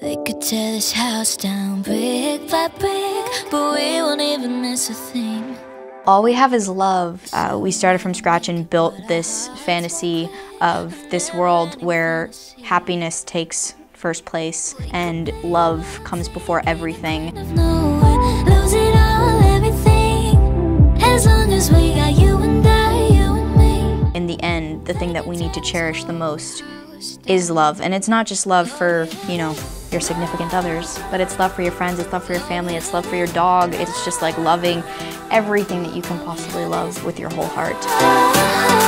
could tear this house down brick by brick, but we won't even miss a thing. All we have is love. Uh, we started from scratch and built this fantasy of this world where happiness takes first place and love comes before everything. No, lose it all, everything. As long as we got you and I, you and me. In the end, the thing that we need to cherish the most is love. And it's not just love for, you know, your significant others, but it's love for your friends, it's love for your family, it's love for your dog. It's just like loving everything that you can possibly love with your whole heart.